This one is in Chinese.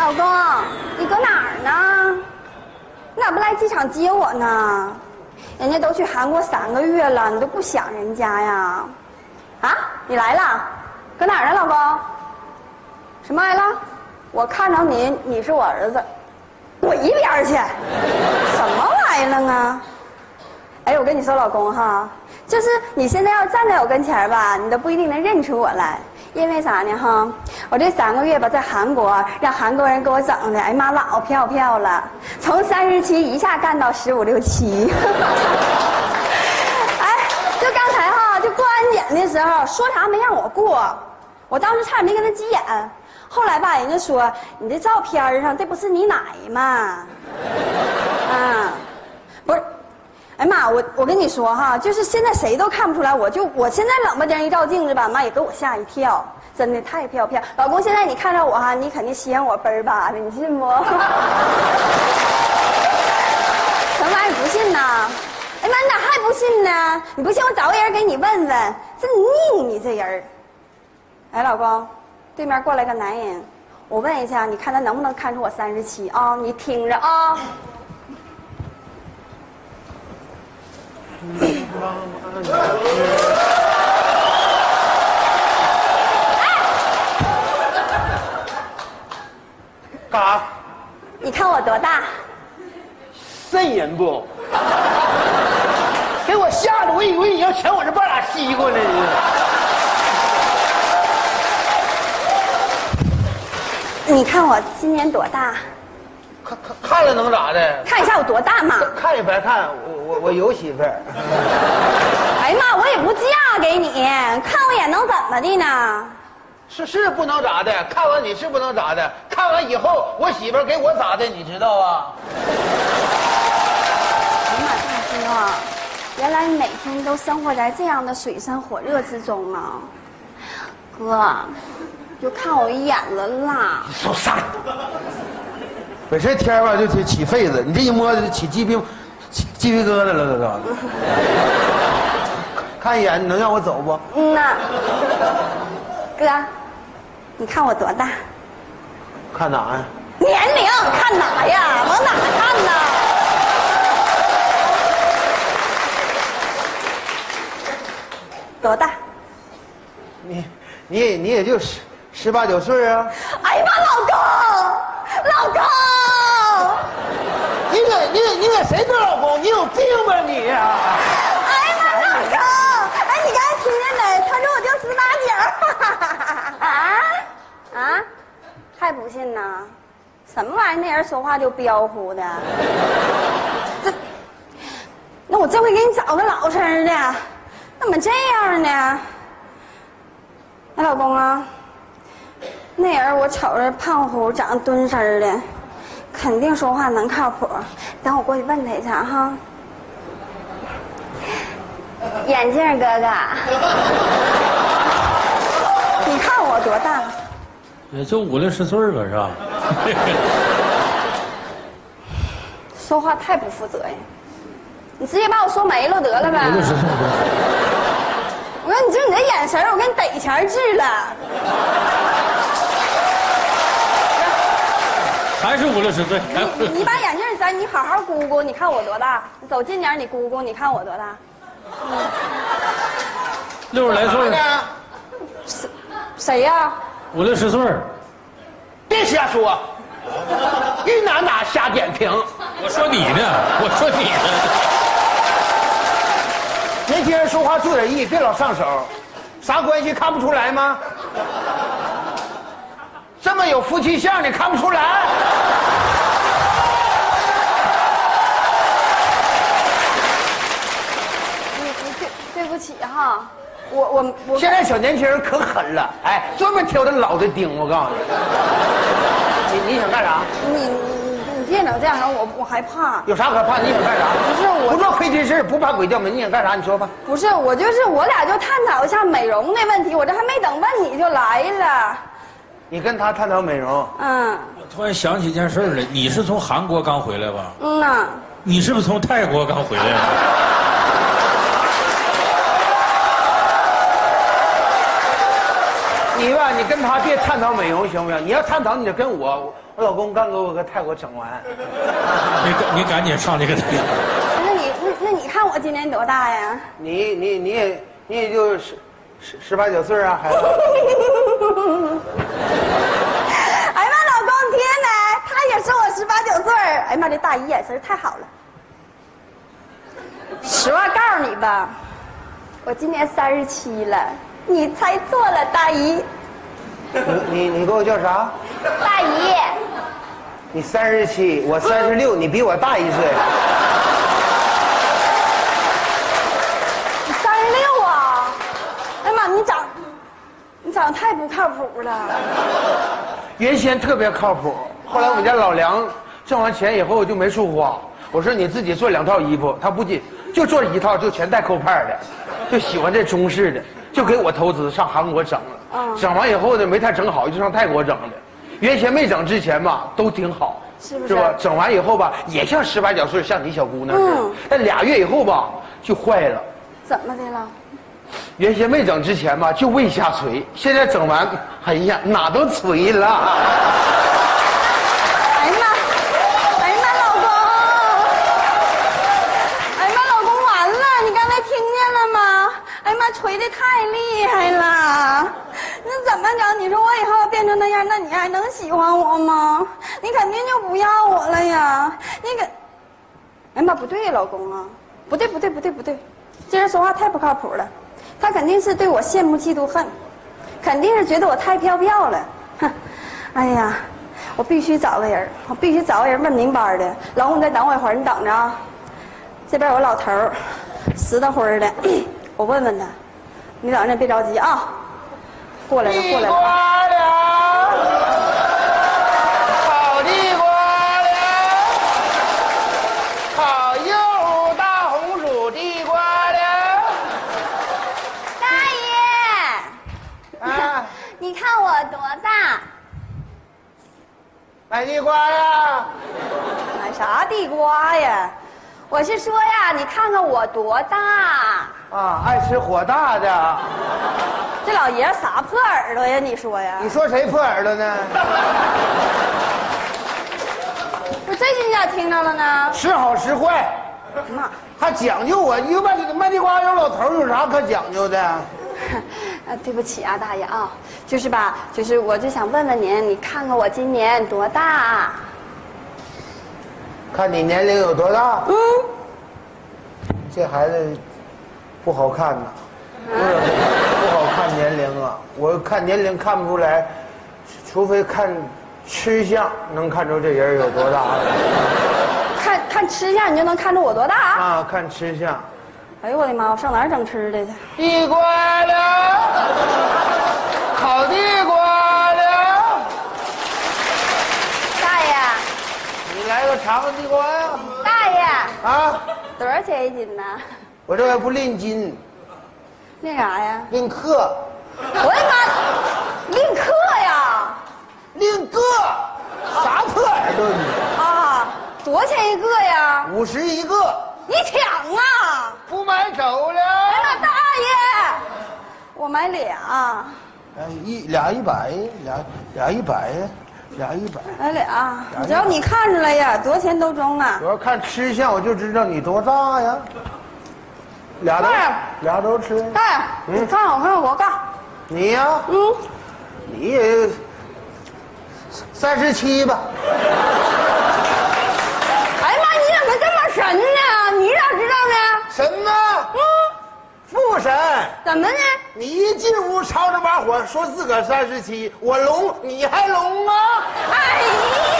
老公，你搁哪儿呢？你咋不来机场接我呢？人家都去韩国三个月了，你都不想人家呀？啊，你来了，搁哪儿呢，老公？什么来了？我看着你，你是我儿子，滚一边去！什么玩意儿啊？哎，我跟你说，老公哈，就是你现在要站在我跟前吧，你都不一定能认出我来，因为啥呢？哈，我这三个月吧，在韩国让韩国人给我整的，哎呀妈，老飘飘了，从三十七一下干到十五六七。哎，就刚才哈，就过安检的时候，说啥没让我过，我当时差点没跟他急眼。后来吧，人家说你这照片上这不是你奶吗？啊，不是。哎妈，我我跟你说哈，就是现在谁都看不出来，我就我现在冷不丁一照镜子吧，妈也给我吓一跳，真的太漂亮。老公，现在你看着我哈，你肯定稀罕我倍儿吧的，你信不？什么玩意儿不信呢？哎妈，你咋还不信呢？你不信我找个人给你问问，这拧你这人哎，老公，对面过来个男人，我问一下，你看他能不能看出我三十七啊？你听着啊。干啥？你看我多大？瘆人不？给我吓得，我以为你要抢我这半拉西瓜呢！你看我今年多大？看看看了能咋的？看一下我多大嘛？看也白看，我我我有媳妇儿。哎呀妈，我也不嫁给你，看我眼能怎么的呢？是是不能咋的，看完你是不能咋的，看完以后我媳妇儿给我咋的，你知道啊？哎呀妈，大哥，原来你每天都生活在这样的水深火热之中啊！哥，就看我一眼了啦。你说啥？本身天吧就起起痱子，你这一摸就起鸡皮起鸡皮疙瘩了，都都。看一眼，你能让我走不？嗯呐，哥，你看我多大？看哪呀？年龄看哪呀？往哪看呢？多大？你你也你也就十十八九岁啊？哎呀妈，老公，老公！你给你给你给谁做老公？你有病吧你呀、哎呀妈，老公！哎，你刚才听见没？他说我叫十八九。啊啊！还不信呢？什么玩意儿？那人说话就彪呼的。这，那我这回给你找个老实的。怎么这样呢？哎，老公啊，那人我瞅着胖乎，长得敦实的，肯定说话能靠谱。等我过去问他一下哈。眼镜哥哥，你看我多大？也就五六十岁儿吧，是吧？说话太不负责任，你直接把我说没了得了呗。五六十岁。我说你就你这眼神我给你逮前治了。还是五六十岁。你你把眼镜摘，你好好估估，你看我多大？你走近点，你估估，你看我多大？六十来岁，呢？谁呀、五六十岁儿。别瞎说，一哪哪瞎点评。我说你呢，我说你呢。年轻人说话注点意，别老上手。啥关系看不出来吗？这么有夫妻相，你看不出来？你你对对不起哈，我我我现在小年轻人可狠了，哎，专门挑这老的盯。我告诉你，你你想干啥？你你你你别整这样我我害怕。有啥可怕？你想干啥？不是我不做亏心事，不怕鬼叫门。你想干啥？你说吧。不是我就是我俩就探讨一下美容的问题，我这还没等问你就来了。你跟他探讨美容，嗯我突然想起一件事儿来，你是从韩国刚回来吧？嗯呐，你是不是从泰国刚回来？你吧，你跟他别探讨美容行不行？你要探讨，你就跟我，我老公刚给我搁泰国整完，你赶你赶紧上去给他。那你那那你看我今年多大呀？你你你也你也就十十十八九岁啊，孩子。哎呀妈，老公，天哪，他也说我十八九岁儿。哎呀妈，这大姨眼神太好了。实话告诉你吧，我今年三十七了，你猜错了，大姨。你你你给我叫啥？大姨，你三十七，我三十六，你比我大一岁。你三十六啊？哎呀妈，你长，你长得太不靠谱了。原先特别靠谱，后来我们家老梁挣完钱以后就没处花。我说你自己做两套衣服，他不仅就做一套，就全带扣帕的，就喜欢这中式的，就给我投资上韩国整了。嗯整完以后呢，没太整好，就上泰国整的。原先没整之前吧，都挺好，是不是吧？整完以后吧，也像十八九岁，像你小姑娘似的嗯。但俩月以后吧，就坏了。怎么的了？原先没整之前吧，就胃下垂，现在整完，哎呀，哪都垂了。哎呀妈！哎呀妈，老公！哎呀妈，老公，完了！你刚才听见了吗？哎呀妈，捶的太厉害了！那怎么整？你说我以后变成那样，那你还能喜欢我吗？你肯定就不要我了呀！你可……哎妈，不对，老公啊！不对，不对，不对，不对！这人说话太不靠谱了，他肯定是对我羡慕嫉妒恨，肯定是觉得我太飘飘了。哼！哎呀，我必须找个人，我必须找个人问明白的。老公，你再等我一会儿，你等着啊。这边有个老头儿，实的灰儿的，我问问他。你等着，别着急啊。过来了，过来了。瓜了，好地瓜了，好又大红薯地瓜了。大爷，啊，你看我多大？买地瓜呀？买啥地瓜呀？我是说呀，你看看我多大？啊，爱吃火大的。这老爷子啥破耳朵呀？你说呀？你说谁破耳朵呢？我这你咋听着了呢？时好时坏，妈，还讲究我。一个卖卖地瓜有老头有啥可讲究的？啊，对不起啊，大爷啊，就是吧，就是我就想问问您，你看看我今年多大？看你年龄有多大？嗯，这孩子不好看呐，不是不好看年龄啊。我看年龄看不出来，除非看吃相能看出这人有多大看看吃相，你就能看出我多大？啊。看吃相，哎呦我的妈，我上哪儿整吃的去？地瓜了，烤地瓜了，大爷，你来个尝个地瓜呀？大爷，啊，多少钱一斤呢？我这还不练筋，练啥呀？练克，我的妈，练克呀！练个，啥破耳朵你？啊，多少钱一个呀？五十一个，你抢啊！不买走了。哎呀妈，大爷，我买俩，哎，一俩一百，俩俩一百，俩一百。买俩。只要你看出来呀，多少钱都中了我！要看吃相，我就知道你多大呀。俩都快俩都吃，大爷，你看我看我干，你呀，嗯，你也三十七吧？哎呀妈，你怎么这么神呢？你咋知道呢？神呢？嗯，父神。怎么呢？你一进屋吵着把火，说自个儿三十七，我聋，你还聋吗？哎呀！